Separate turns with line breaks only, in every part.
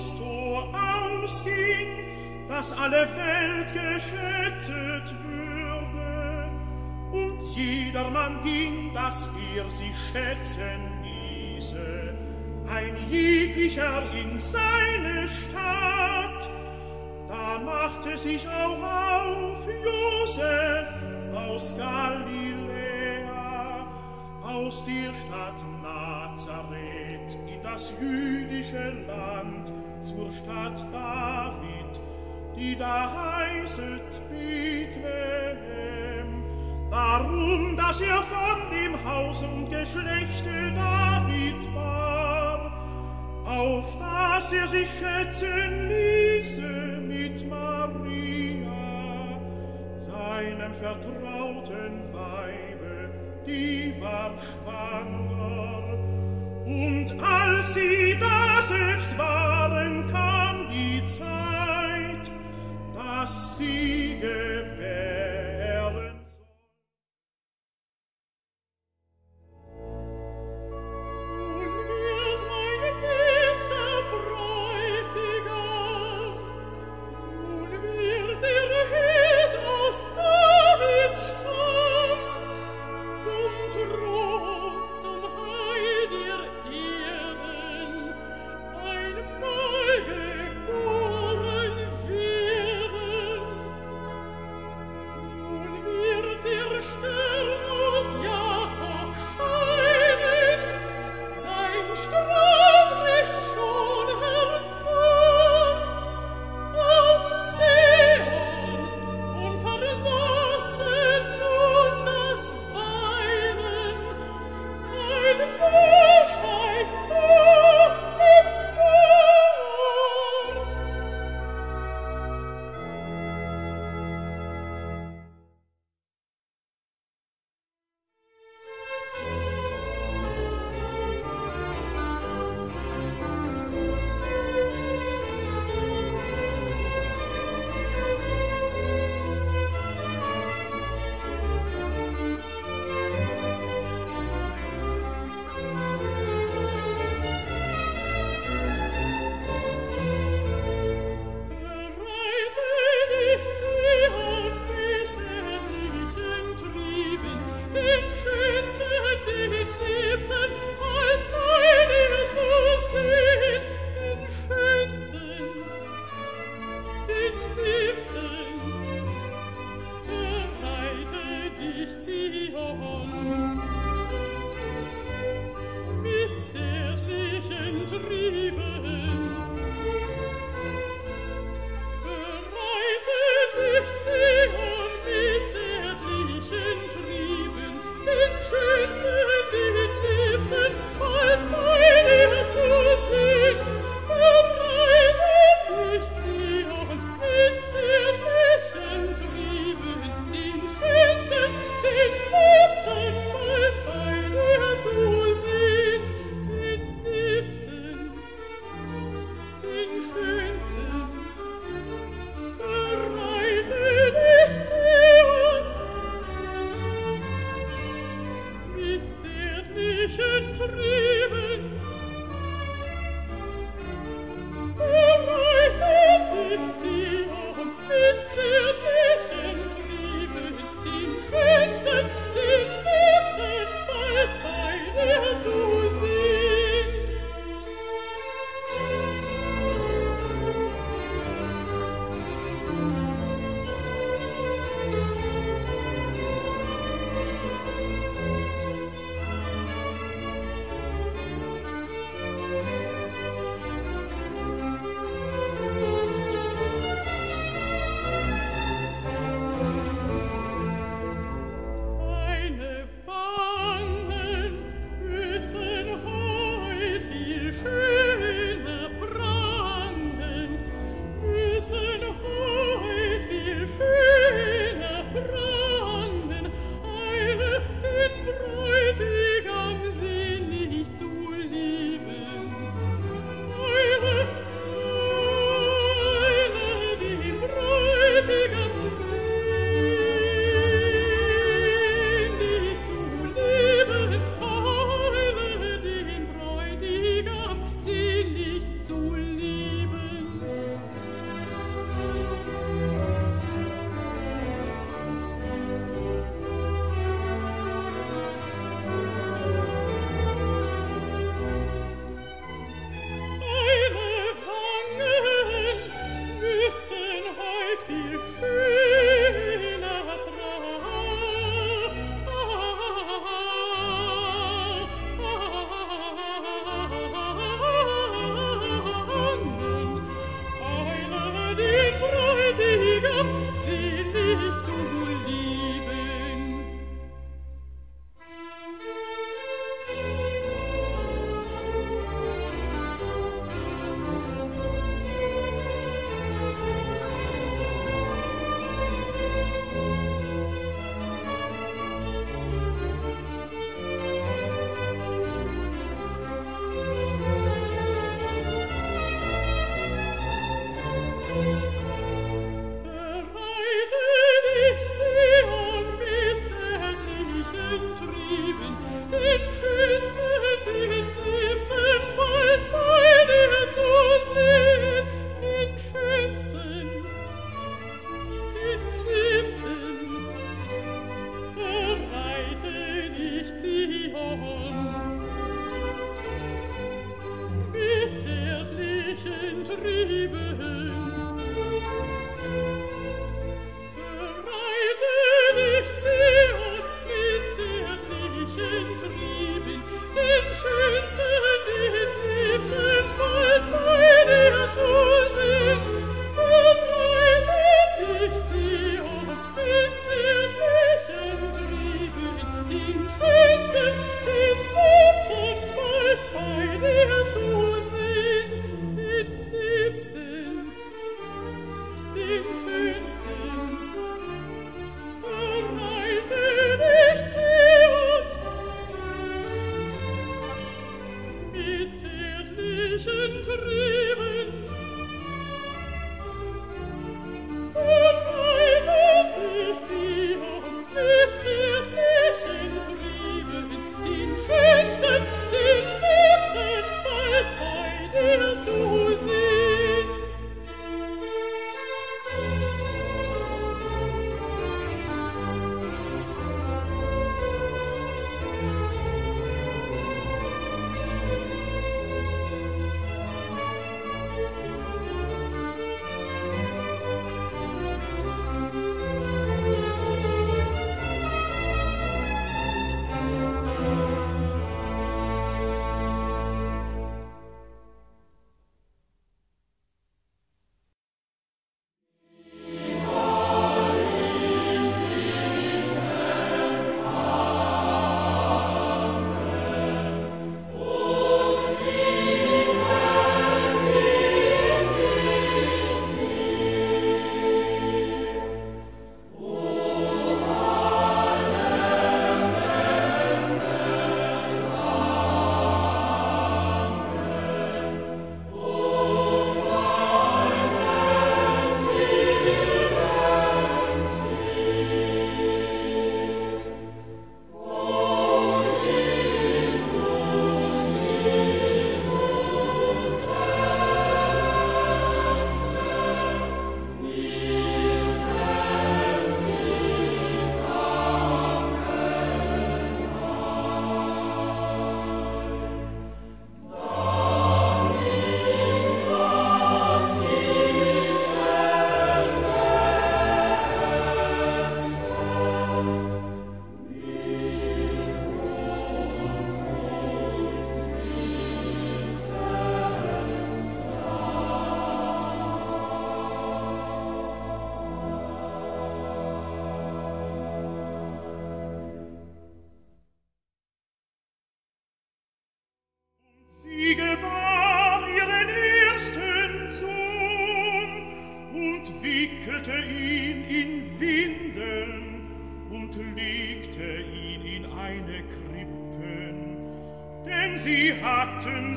Haustor ausging, dass alle Welt geschätzet würde, und jedermann ging, dass er sie schätzen ließe, ein jeglicher in seine Stadt. Da machte sich auch auf Josef aus Galiläa, aus der Stadt Nazareth in das jüdische Land, zur Stadt David, die da heißet Bethlehem. Darum, dass er von dem Haus und Geschlechte David war, auf das er sich schätzen ließe mit Maria, seinem vertrauten Weibe, die war schwanger. und als sie daselbst waren, kam die Zeit, dass sie gebären.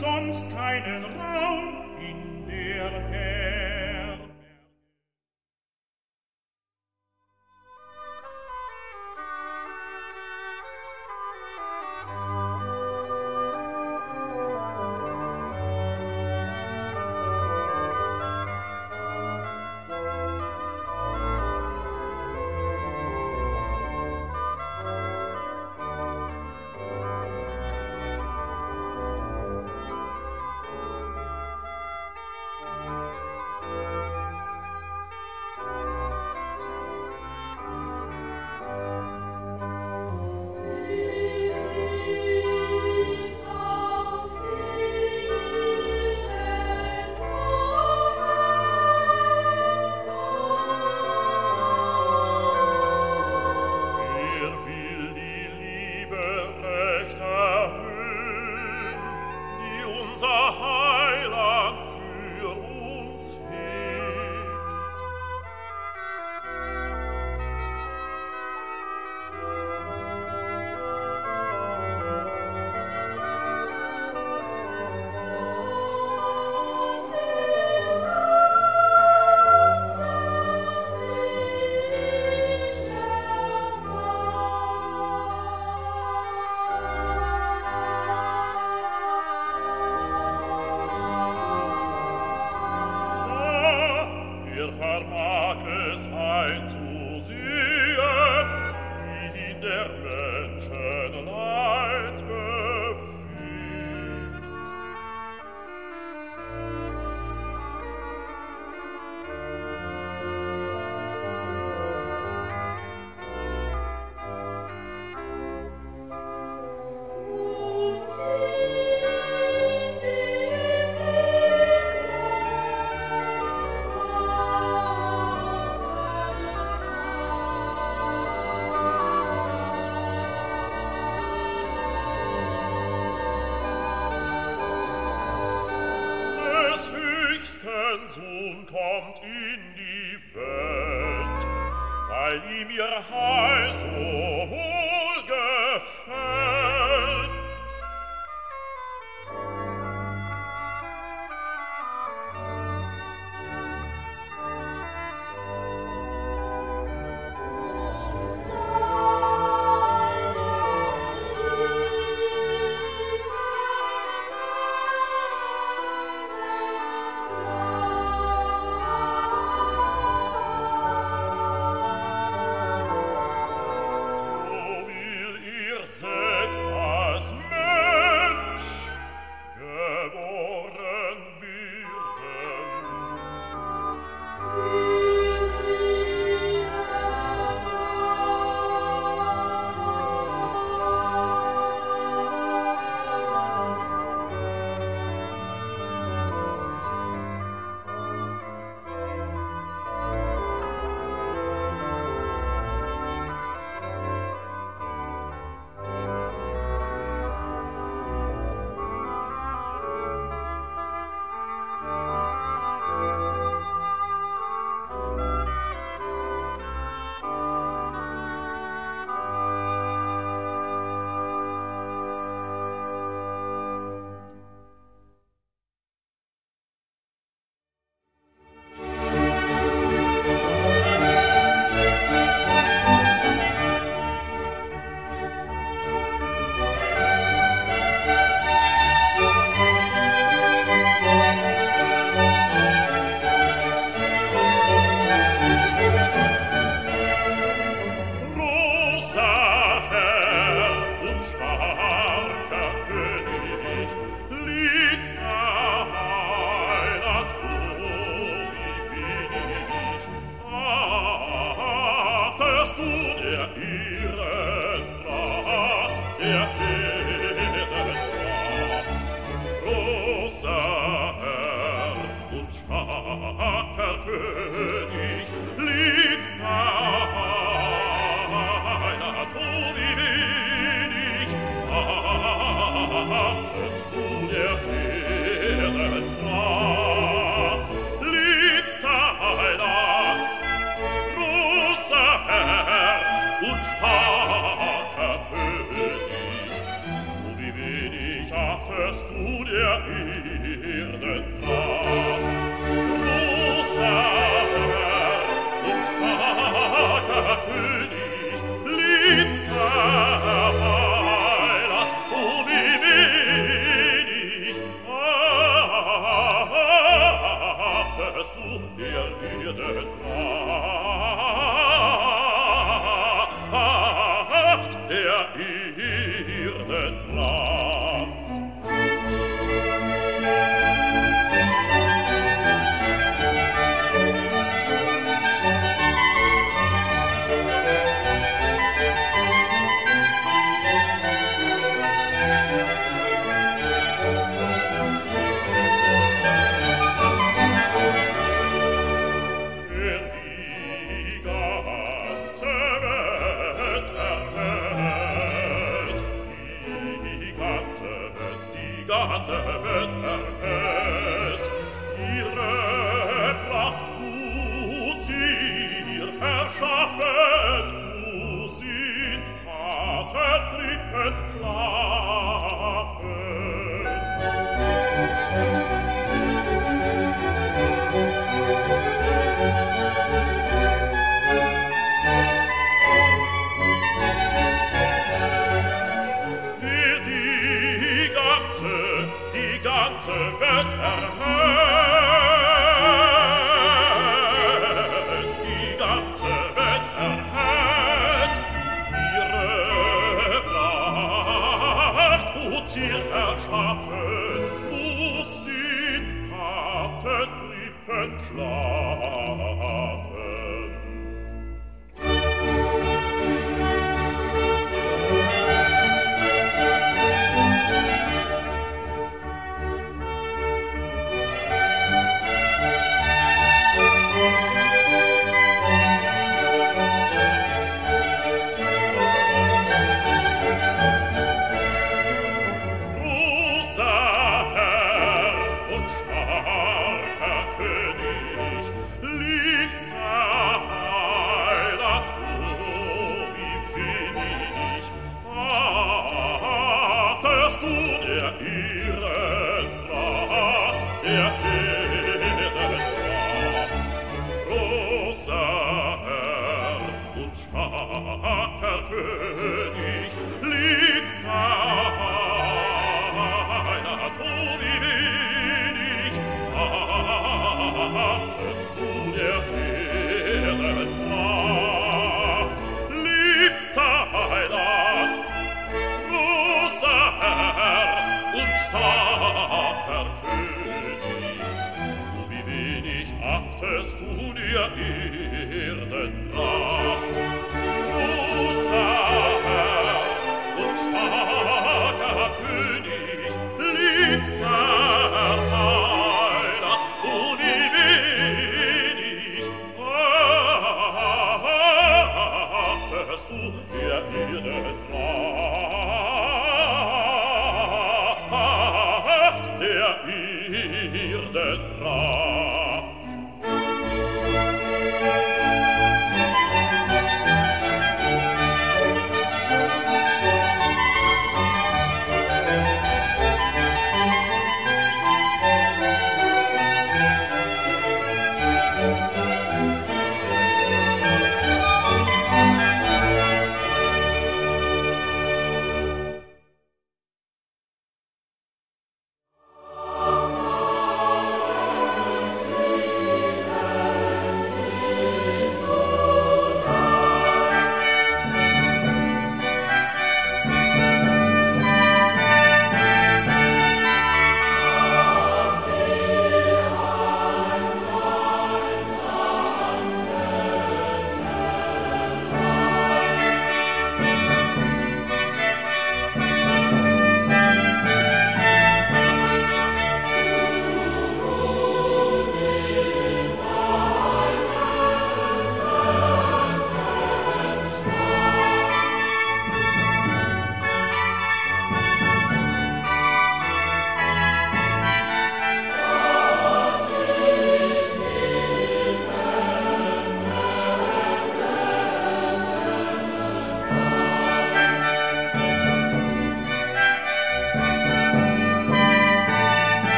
sonst kein suo
dat
wird erhört. schlafen.